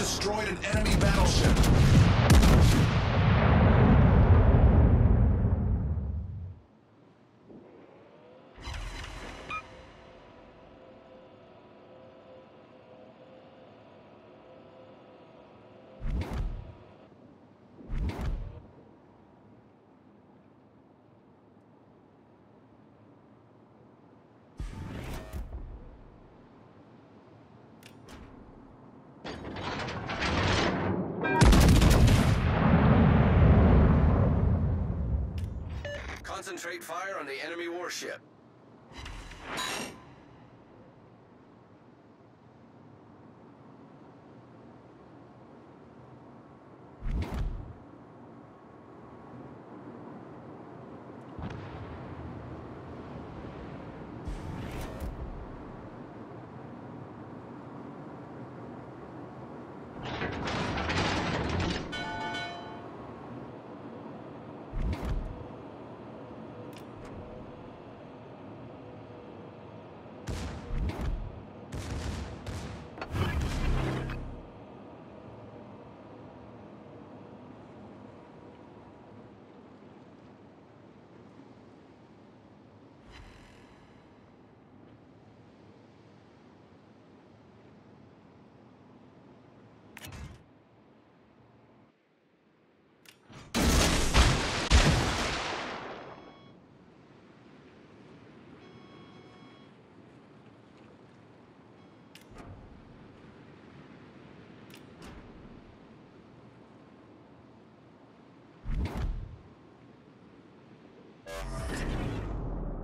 Destroyed an enemy battleship. Fire on the enemy warship.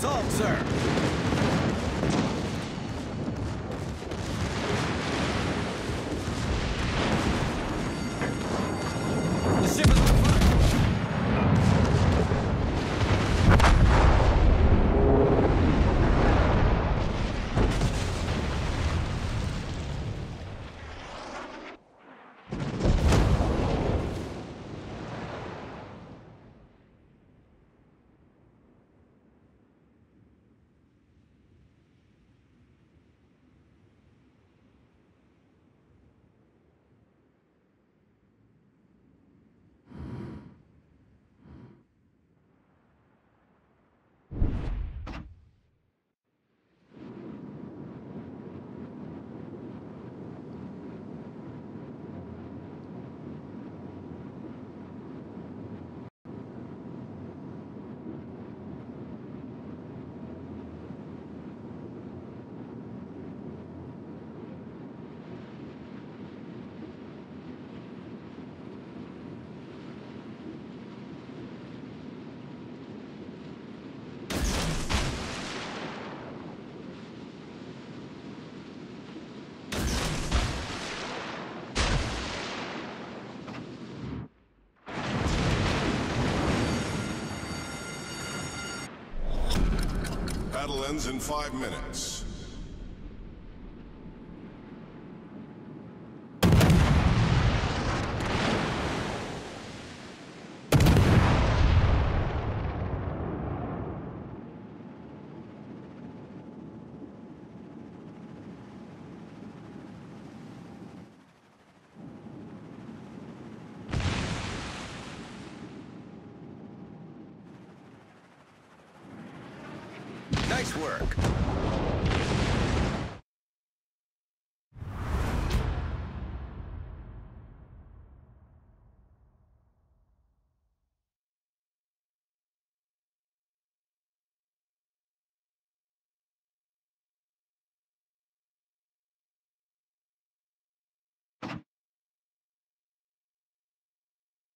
Solved, sir. The ship is on fire. Battle ends in five minutes. Nice work.